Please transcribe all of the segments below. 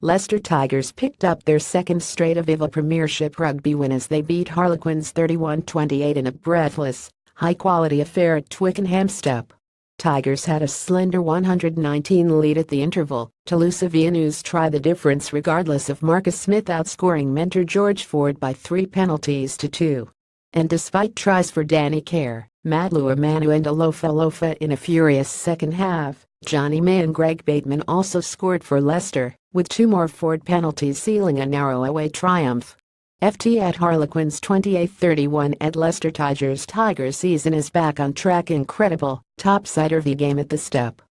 Leicester Tigers picked up their second straight Aviva Premiership rugby win as they beat Harlequins 31-28 in a breathless, high-quality affair at Twickenham Stoop. Tigers had a slender 119 lead at the interval. to Telusa Veainu try the difference regardless of Marcus Smith outscoring mentor George Ford by three penalties to two. And despite tries for Danny Care, Matt Luamanu and Alofa Alofa in a furious second half, Jonny May and Greg Bateman also scored for Leicester, with two more Ford penalties sealing a narrow away triumph. FT at Harlequins 28-31 at Leicester Tigers Tiger season is back on track incredible, topsider V game at the Stoop.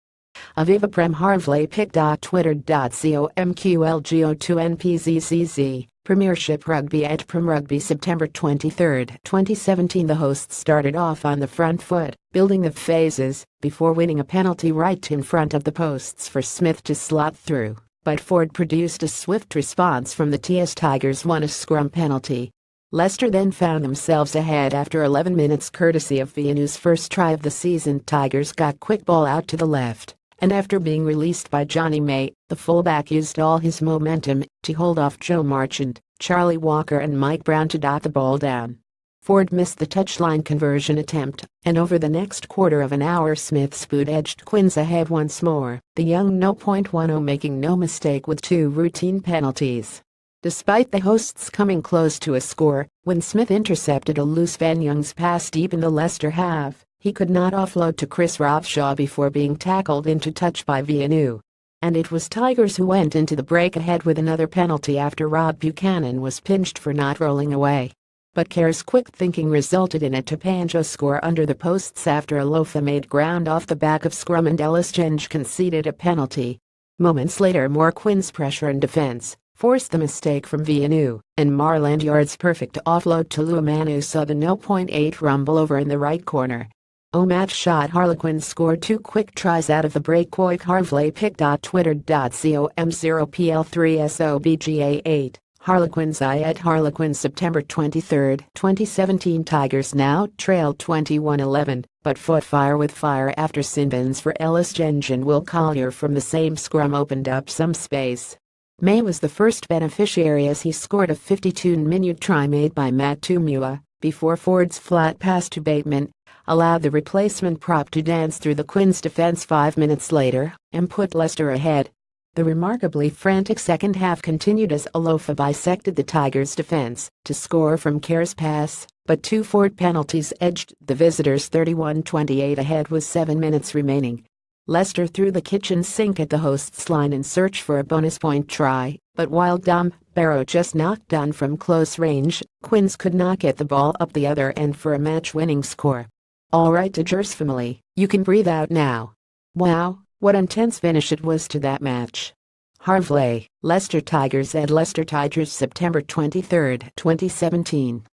Aviva Prem Harvley pick.twitter.comqlgo2npzzz Premiership Rugby at Prem Rugby September 23, 2017 The hosts started off on the front foot, building the phases, before winning a penalty right in front of the posts for Smith to slot through but Ford produced a swift response from the TS Tigers won a scrum penalty. Leicester then found themselves ahead after 11 minutes courtesy of Veainu's first try of the season Tigers got quick ball out to the left, and after being released by Jonny May, the fullback used all his momentum to hold off Joe Marchant, Charlie Walker and Mike Brown to dot the ball down. Ford missed the touchline conversion attempt, and over the next quarter of an hour Smith's boot edged Quins ahead once more, the young no point 10 making no mistake with two routine penalties. Despite the hosts coming close to a score, when Smith intercepted a loose Ben Youngs' pass deep in the Leicester half, he could not offload to Chris Robshaw before being tackled into touch by Veainu. And it was Tigers who went into the break ahead with another penalty after Rob Buchanan was pinched for not rolling away but Care's quick thinking resulted in a tap-and-go score under the posts after Alofa made ground off the back of scrum and Ellis Genge conceded a penalty. Moments later more Quins pressure and defense forced the mistake from Veainu, and Marland Yarde's perfect offload to Luamanu saw the no.8 rumble over in the right corner. O match shot Harlequins scored two quick tries out of the break Coik Harvley pick.twitter.com0PL3SOBGA8 Harlequins I at Harlequins September 23, 2017 Tigers now trail 21-11, but fought fire with fire after Sinbins for Ellis Genge and Will Collier from the same scrum opened up some space. May was the first beneficiary as he scored a 52-minute try made by Matt Toomua, before Ford's flat pass to Bateman allowed the replacement prop to dance through the Quins defense five minutes later and put Leicester ahead. The remarkably frantic second half continued as Alofa bisected the Tigers' defense to score from Care's pass, but two Ford penalties edged the visitors 31-28 ahead with seven minutes remaining. Leicester threw the kitchen sink at the hosts' line in search for a bonus point try, but while Dom Barrow just knocked down from close range, Quins could not get the ball up the other end for a match-winning score. All right Tigers family, you can breathe out now. Wow, what intense finish it was to that match. Harvley, Leicester Tigers at Leicester Tigers September 23, 2017.